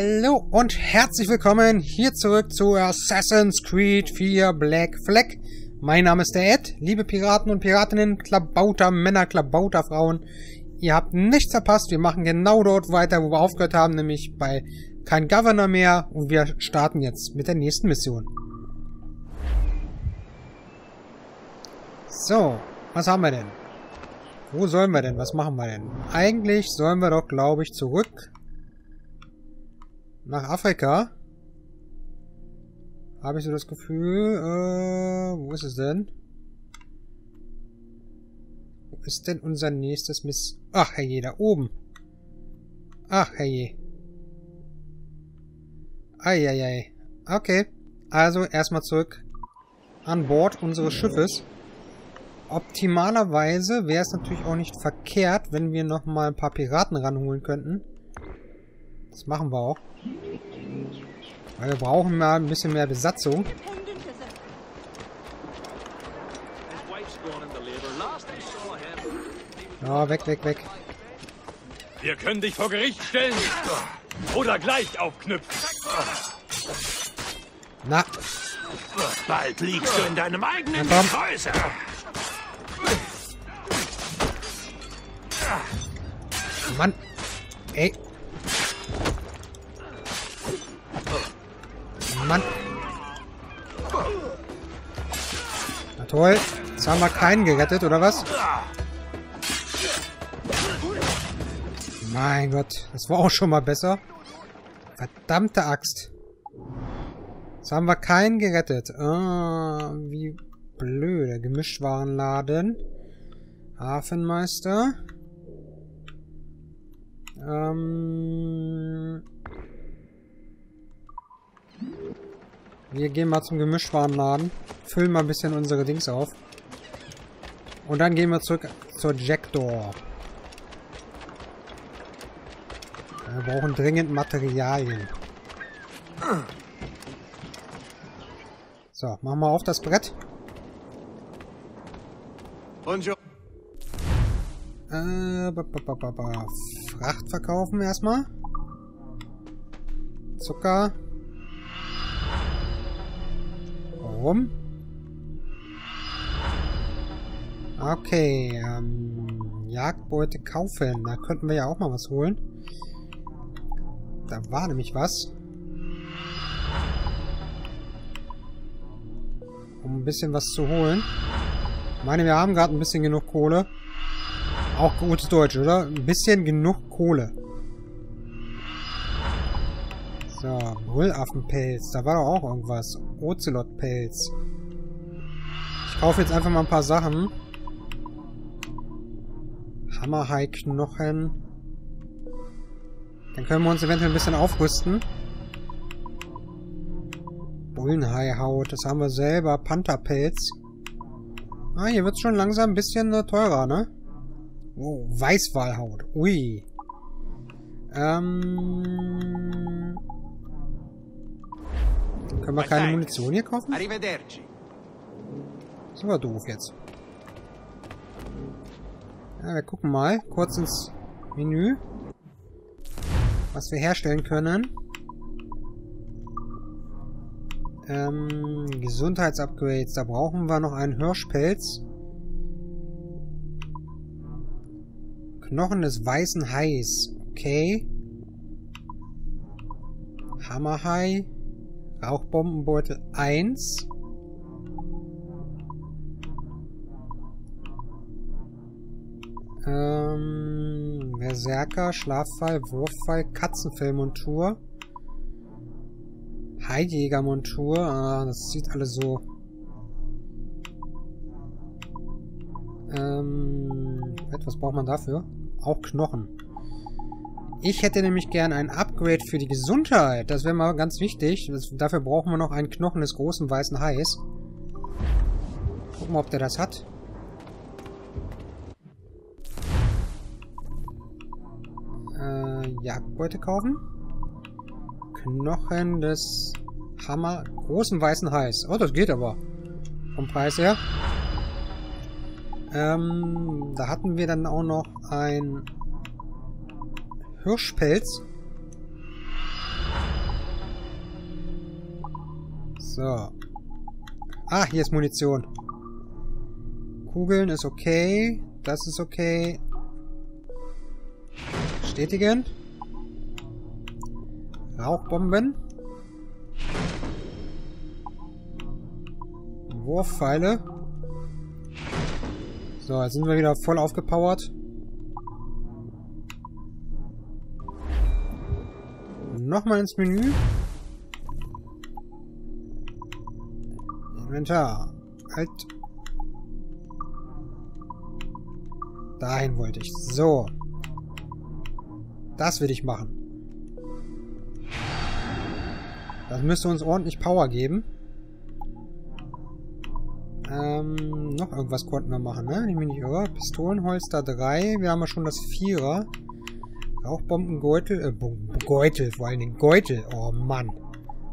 Hallo und herzlich willkommen hier zurück zu Assassin's Creed 4 Black Flag. Mein Name ist der Ed, liebe Piraten und Piratinnen, Klabauter Männer, Klabauter Frauen. Ihr habt nichts verpasst, wir machen genau dort weiter, wo wir aufgehört haben, nämlich bei kein Governor mehr und wir starten jetzt mit der nächsten Mission. So, was haben wir denn? Wo sollen wir denn? Was machen wir denn? Eigentlich sollen wir doch, glaube ich, zurück nach Afrika. Habe ich so das Gefühl. Äh, wo ist es denn? Wo ist denn unser nächstes Miss... Ach, herrje, da oben. Ach, herrje. Eieiei. Okay. Also, erstmal zurück an Bord unseres Schiffes. Optimalerweise wäre es natürlich auch nicht verkehrt, wenn wir nochmal ein paar Piraten ranholen könnten. Das machen wir auch. Weil wir brauchen mal ein bisschen mehr Besatzung. Ja, weg, weg, weg. Wir können dich vor Gericht stellen. Oder gleich aufknüpfen. Na. Bald liegst du in deinem eigenen. Häuser. Mann. Ey. Mann. Na toll. Jetzt haben wir keinen gerettet, oder was? Mein Gott. Das war auch schon mal besser. Verdammte Axt. Jetzt haben wir keinen gerettet. Ah, wie blöde. Gemischtwarenladen. Hafenmeister. Ähm... Wir gehen mal zum Gemischtwarenladen, füllen mal ein bisschen unsere Dings auf. Und dann gehen wir zurück zur Jackdoor. Wir brauchen dringend Materialien. So, machen wir auf das Brett. Bonjour. Äh, ba, ba, ba, ba, ba. Fracht verkaufen erstmal. Zucker. Warum? Okay, ähm, Jagdbeute kaufen. Da könnten wir ja auch mal was holen. Da war nämlich was. Um ein bisschen was zu holen. Ich meine, wir haben gerade ein bisschen genug Kohle. Auch gutes Deutsch, oder? Ein bisschen genug Kohle. So, Brüllaffenpelz. Da war doch auch irgendwas. Ozelotpelz. Ich kaufe jetzt einfach mal ein paar Sachen. Hammerhai-Knochen. Dann können wir uns eventuell ein bisschen aufrüsten. Bullenhai-Haut. Das haben wir selber. Pantherpelz. Ah, hier wird es schon langsam ein bisschen äh, teurer, ne? Oh, Weißwalhaut. Ui. Ähm... Können wir keine Munition hier kaufen? Arrivederci. Das war doof jetzt. Ja, wir gucken mal kurz ins Menü, was wir herstellen können. Ähm, Gesundheitsupgrades. Da brauchen wir noch einen Hirschpelz. Knochen des weißen Hais. Okay. Hammerhai. Rauchbombenbeutel 1. Ähm, Berserker, Schlaffall, Wurffall, Katzenfellmontur. Heidjägermontur. Ah, das sieht alles so... Ähm, was braucht man dafür? Auch Knochen. Ich hätte nämlich gern ein Upgrade für die Gesundheit. Das wäre mal ganz wichtig. Das, dafür brauchen wir noch einen Knochen des großen weißen Hais. Gucken wir, ob der das hat. Äh, Jagdbeute kaufen. Knochen des Hammer... Großen weißen Hais. Oh, das geht aber. Vom Preis her. Ähm, da hatten wir dann auch noch ein Hirschpelz. So. Ah, hier ist Munition. Kugeln ist okay. Das ist okay. Bestätigen. Rauchbomben. Wurfpfeile. So, jetzt sind wir wieder voll aufgepowert. Nochmal ins Menü. Inventar. Halt. Dahin wollte ich. So. Das will ich machen. Das müsste uns ordentlich Power geben. Ähm, noch irgendwas konnten wir machen, ne? Ich nicht irre. Pistolenholster 3. Wir haben ja schon das Vierer. Rauchbombengeutel. Äh, Geutel, vor allen Dingen. Geutel. Oh Mann.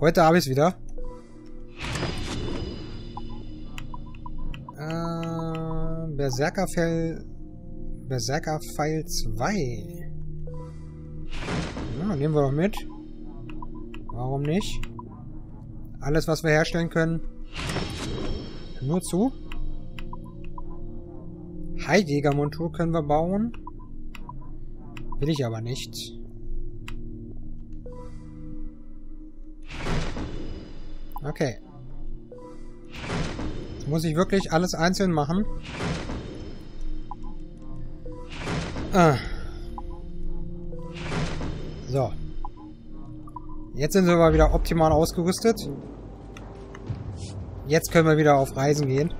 Heute habe ich es wieder. Äh, Berserkerfell. Berserkerpfeil 2. Ja, nehmen wir doch mit. Warum nicht? Alles, was wir herstellen können. Nur zu. Heidjägermontur können wir bauen. Will ich aber nicht. Okay. Jetzt muss ich wirklich alles einzeln machen. Ah. So. Jetzt sind wir aber wieder optimal ausgerüstet. Jetzt können wir wieder auf Reisen gehen.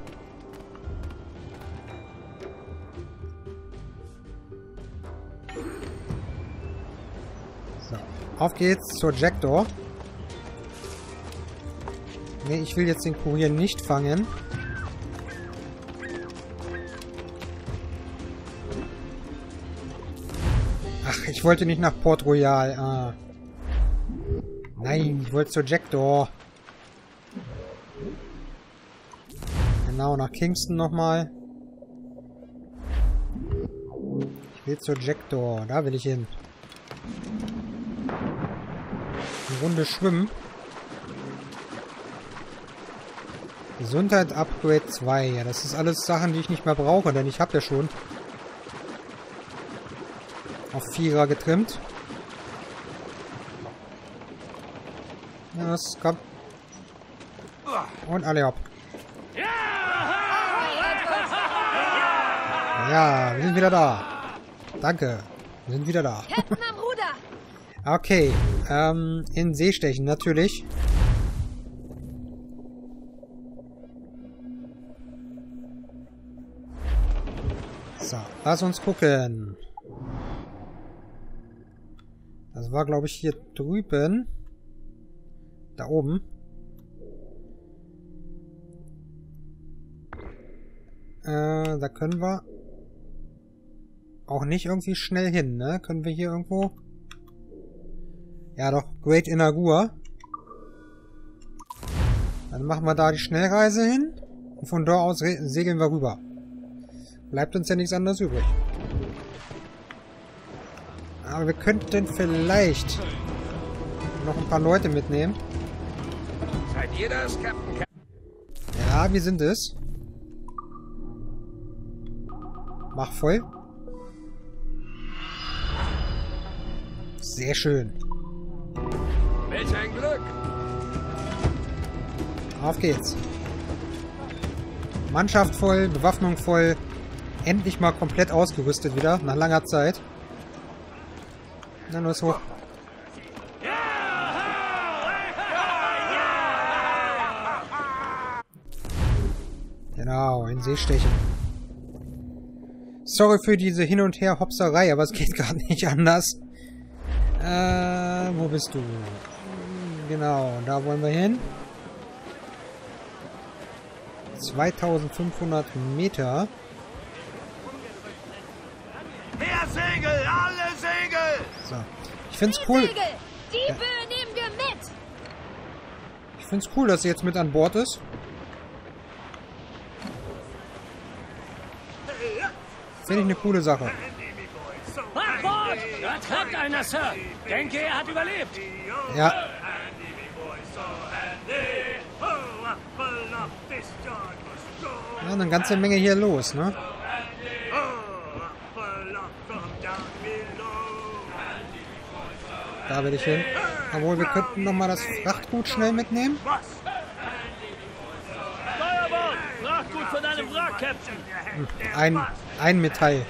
Auf geht's zur Jackdaw. Ne, ich will jetzt den Kurier nicht fangen. Ach, ich wollte nicht nach Port Royal. Ah. Nein, ich wollte zur Jackdaw. Genau, nach Kingston nochmal. Ich will zur Jackdaw. Da will ich hin. Eine Runde schwimmen. Gesundheit Upgrade 2. Ja, das ist alles Sachen, die ich nicht mehr brauche, denn ich habe ja schon auf Vierer getrimmt. Ja, das kommt. Und alle ab. Ja, wir sind wieder da. Danke. Wir sind wieder da. Okay, ähm, in See stechen, natürlich. So, lass uns gucken. Das war, glaube ich, hier drüben. Da oben. Äh, da können wir auch nicht irgendwie schnell hin, ne? Können wir hier irgendwo... Ja, doch. Great Inagua. Dann machen wir da die Schnellreise hin. Und von dort aus segeln wir rüber. Bleibt uns ja nichts anderes übrig. Aber wir könnten vielleicht noch ein paar Leute mitnehmen. Seid ihr das, Captain? Ja, wir sind es. Mach voll. Sehr schön. Auf geht's. Mannschaft voll, Bewaffnung voll. Endlich mal komplett ausgerüstet wieder, nach langer Zeit. Na, los hoch. Genau, in See stechen. Sorry für diese Hin- und Her-Hopserei, aber es geht gerade nicht anders. Äh, wo bist du? Genau, da wollen wir hin. 2500 Meter. Mehr Segel! Alle Segel! So. Ich find's Die cool. Segel. Die Böe nehmen wir mit. Ich find's cool, dass sie jetzt mit an Bord ist. Finde ich eine coole Sache. An Bord! Da treibt einer, Sir. Denke, er hat überlebt. Ja. Ja, eine ganze Menge hier los, ne? Da will ich hin. Obwohl, wir könnten noch mal das Frachtgut schnell mitnehmen. Ein, ein Metall.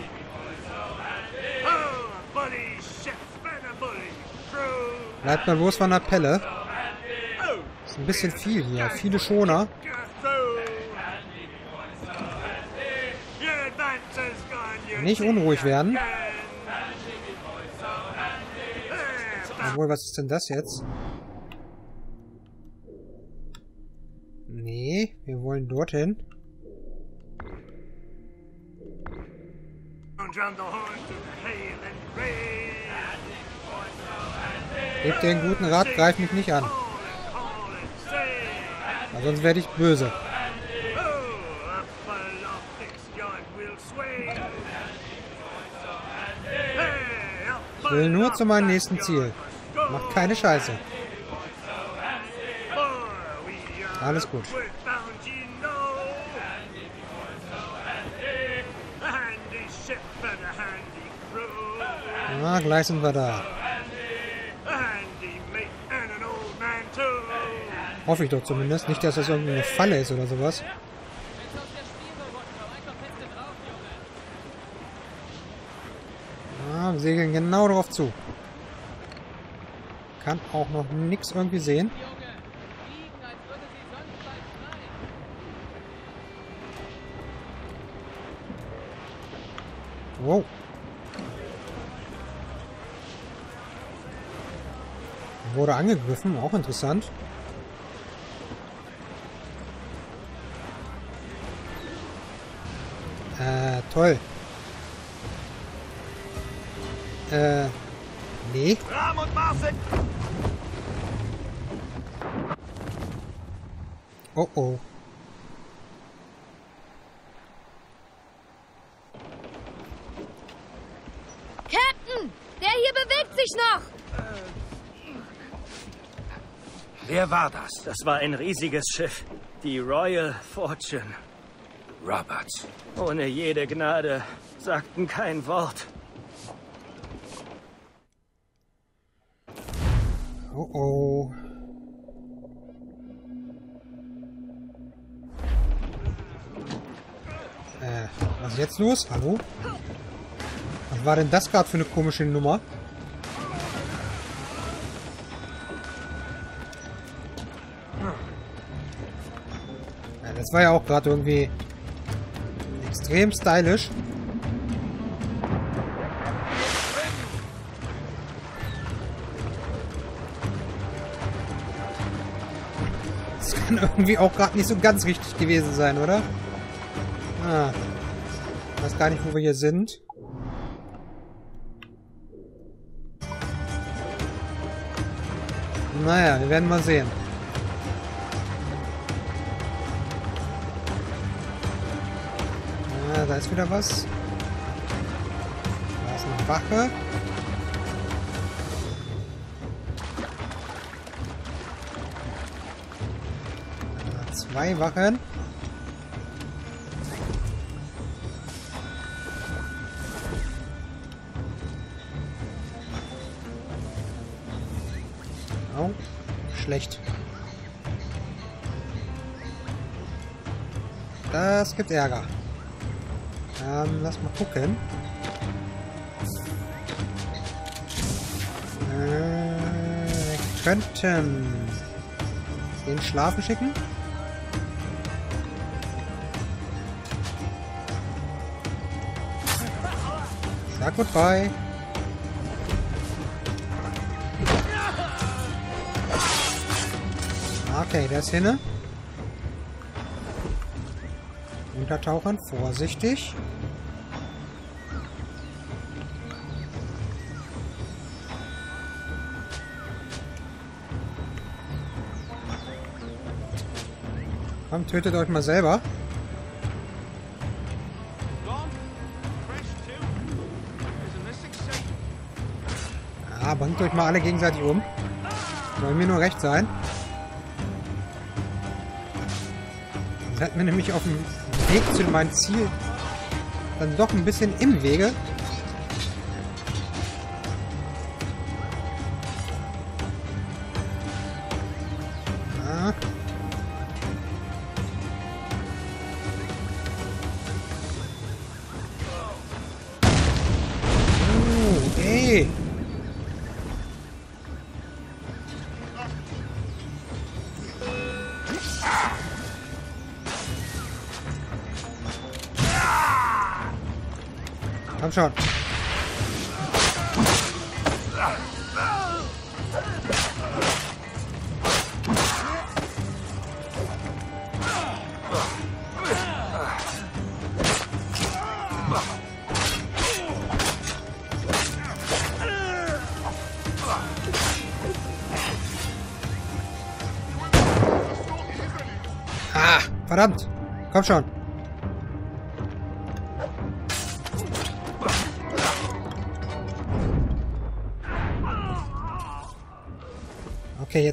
Bleibt mal bloß von der Pelle. Ist ein bisschen viel hier. Viele Schoner. Nicht unruhig werden. Obwohl, was ist denn das jetzt? Nee, wir wollen dorthin. Gebt dir einen guten Rat, greif mich nicht an. Sonst werde ich böse. Will nur zu meinem nächsten Ziel. Macht keine Scheiße. Alles gut. Na, gleich sind wir da. Hoffe ich doch zumindest. Nicht, dass das irgendeine Falle ist oder sowas. Wir segeln genau darauf zu. Kann auch noch nichts irgendwie sehen. Wow. Wurde angegriffen, auch interessant. Äh, toll. Äh, nee. Ram und Marse! Oh oh. Captain! Der hier bewegt sich noch! Wer war das? Das war ein riesiges Schiff. Die Royal Fortune. Roberts. Ohne jede Gnade. Sagten kein Wort. Oh. Äh, was ist jetzt los? Hallo? Was war denn das gerade für eine komische Nummer? Ja, das war ja auch gerade irgendwie extrem stylisch. Kann irgendwie auch gerade nicht so ganz richtig gewesen sein, oder? Ah. Ich weiß gar nicht, wo wir hier sind. Naja, wir werden mal sehen. Ja, da ist wieder was. Da ist eine Wache. Zwei Wachen. Oh, schlecht. Das gibt Ärger. Ähm, lass mal gucken. Äh, wir könnten den schlafen schicken. Sag goodbye. Okay, der ist hinne. Untertauchern, vorsichtig. Komm, tötet euch mal selber. Bringt euch mal alle gegenseitig um. Soll mir nur recht sein. Das hat mir nämlich auf dem Weg zu meinem Ziel dann doch ein bisschen im Wege. Schon. Ah, verdammt. Komm schon.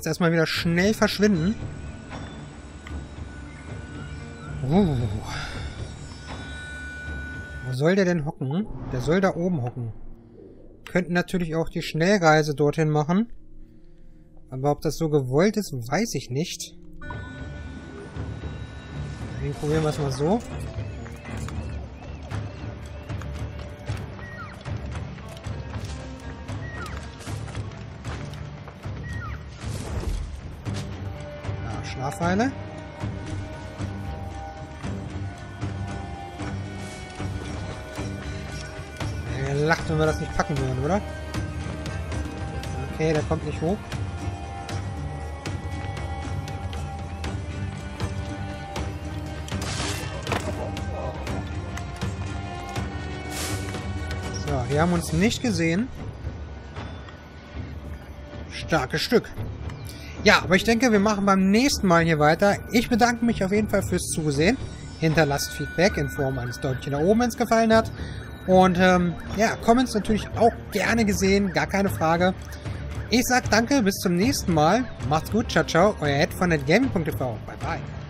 Jetzt erstmal wieder schnell verschwinden. Uh. Wo soll der denn hocken? Der soll da oben hocken. Könnten natürlich auch die Schnellreise dorthin machen. Aber ob das so gewollt ist, weiß ich nicht. Deswegen probieren wir es mal so. Schlafweile. Er lacht, wenn wir das nicht packen würden, oder? Okay, der kommt nicht hoch. So, wir haben uns nicht gesehen. Starkes Stück. Ja, aber ich denke, wir machen beim nächsten Mal hier weiter. Ich bedanke mich auf jeden Fall fürs Zusehen. Hinterlasst Feedback in Form eines Däumchen nach oben, wenn es gefallen hat. Und ähm, ja, Comments natürlich auch gerne gesehen, gar keine Frage. Ich sag danke, bis zum nächsten Mal. Macht's gut, ciao, ciao, euer Ed von netgaming.tv. Bye, bye.